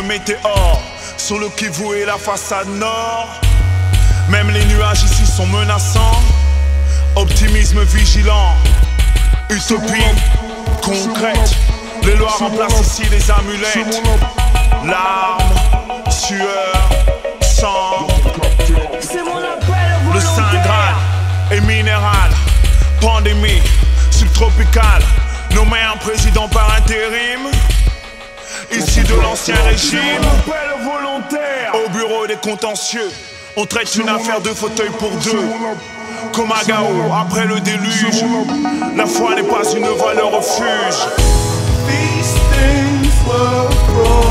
de météores Sur le Kivu et la façade nord. Même les nuages ici sont menaçants. Optimisme vigilant. Utopie concrète. Les lois remplacent ici les amulettes. Larmes, sueur, sang. Le Saint Graal est minéral. Pandémie subtropicale. Nommé un président par intérim Ici de l'ancien régime. Au bureau des contentieux. On traite une affaire de fauteuil pour deux. Comme à Gao après le déluge. La foi n'est pas une valeur refuge. These things were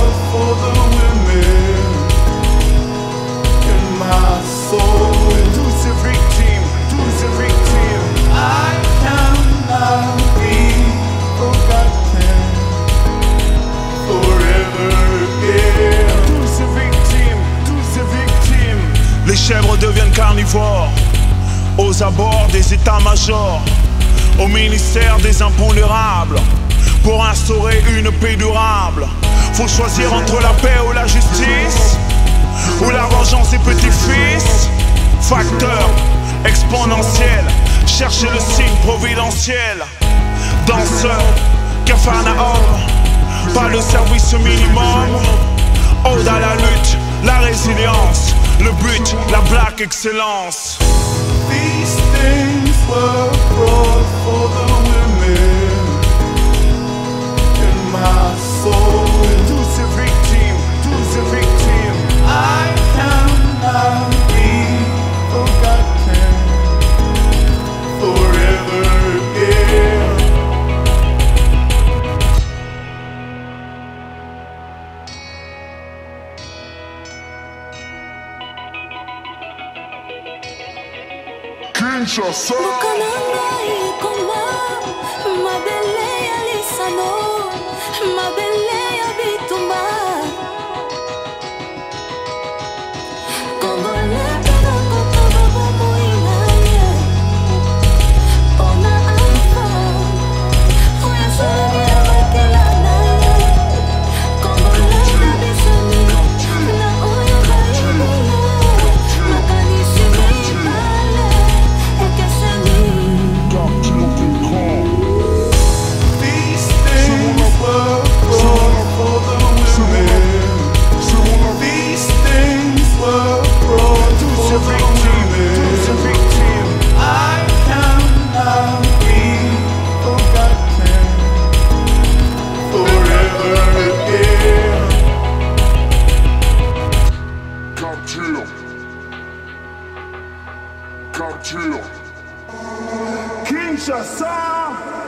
chèvres deviennent carnivores. Aux abords des états-majors Au ministère des impondérables Pour instaurer une paix durable Faut choisir entre la paix ou la justice Ou la vengeance des petits-fils. Facteur exponentiel Cherchez le signe providentiel. Danseur, Capharnaüm Pas le service minimum. Ode à la lutte, excellence. These things were brought for the Ninja Soul. chill. Come chill. Kinshasa!